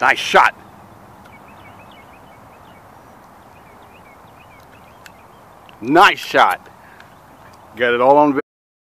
Nice shot. Nice shot. Got it all on video.